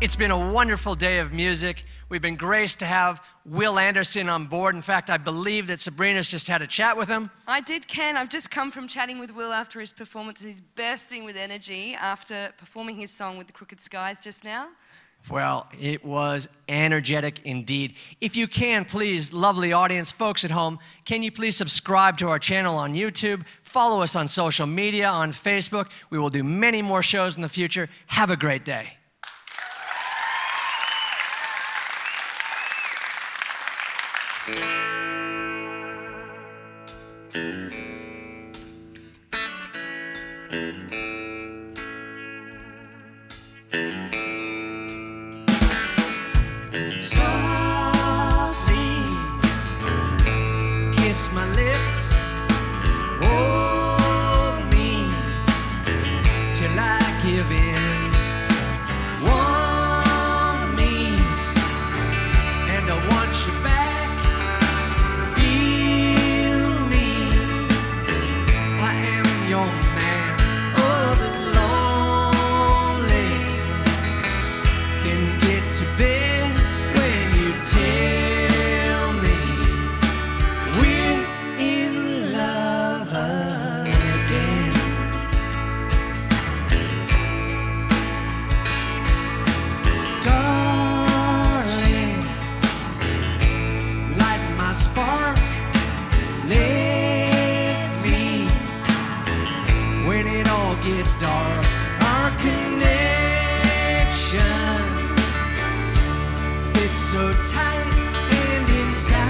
It's been a wonderful day of music. We've been graced to have Will Anderson on board. In fact, I believe that Sabrina's just had a chat with him. I did, Ken. I've just come from chatting with Will after his performance. He's bursting with energy after performing his song with the Crooked Skies just now. Well, it was energetic indeed. If you can, please, lovely audience, folks at home, can you please subscribe to our channel on YouTube? Follow us on social media, on Facebook. We will do many more shows in the future. Have a great day. Softly kiss my lips, millions Our connection fits so tight and in silence.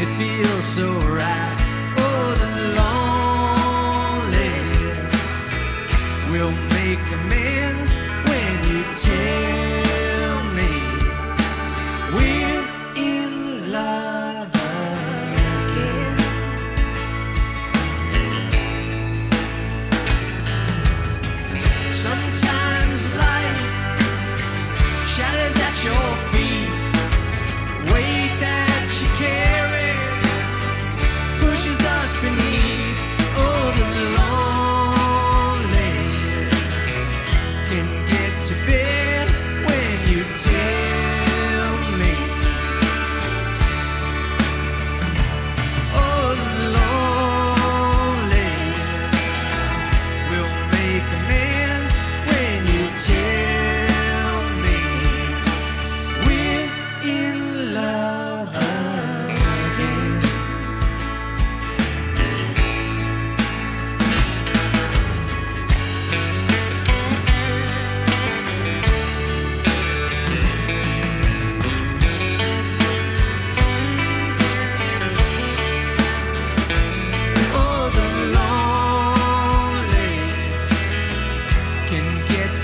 It feels so right. Oh, the lonely will make amends when you tell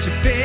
to be.